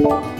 you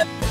you